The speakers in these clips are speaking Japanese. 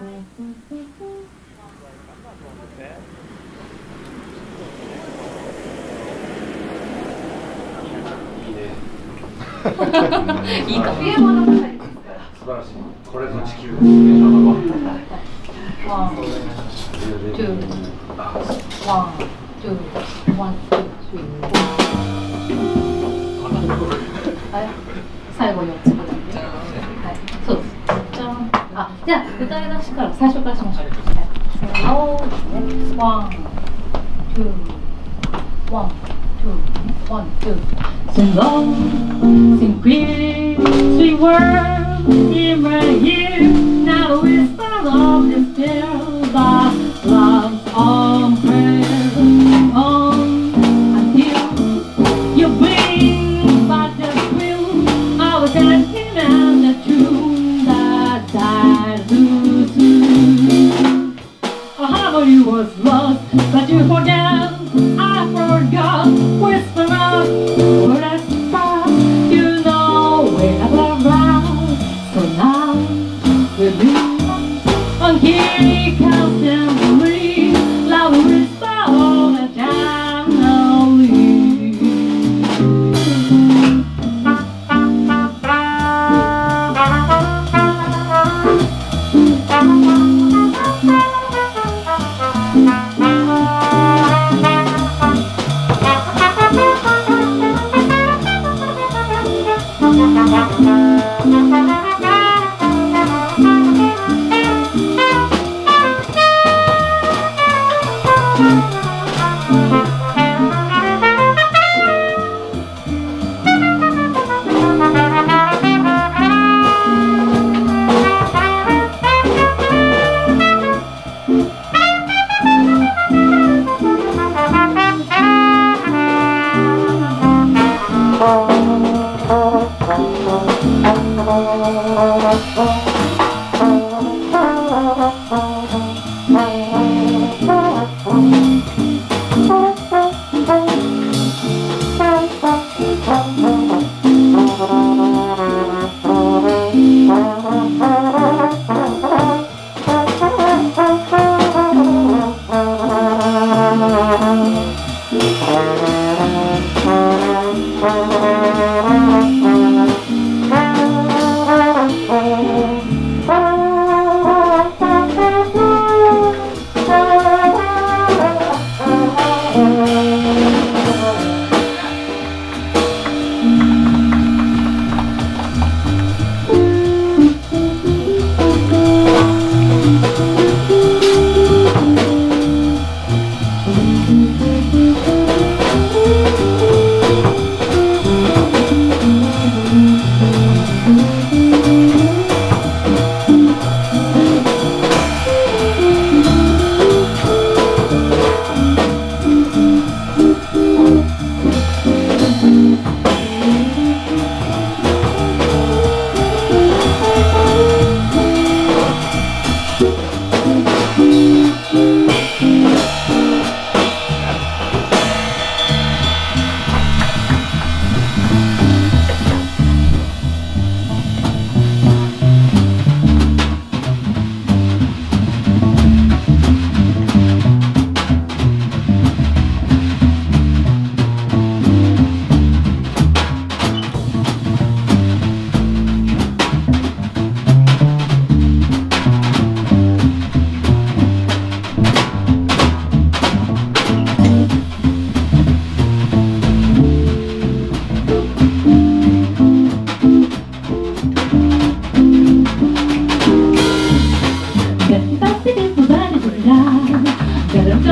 いいかも。素晴らしい。これぞ地球最後4つぐらい。はい、そうです。じゃあ歌い出しから最初からしましょう。was lost, but you forget, I forgot, whisper out, for as fast, you know we are a round, so now we'll be on Kirikausen. Música hum, hum.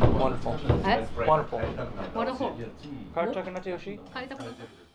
Wonderful. Wonderful. Wonderful. 帰りたくなっちゃうし。帰りたくなっちゃう。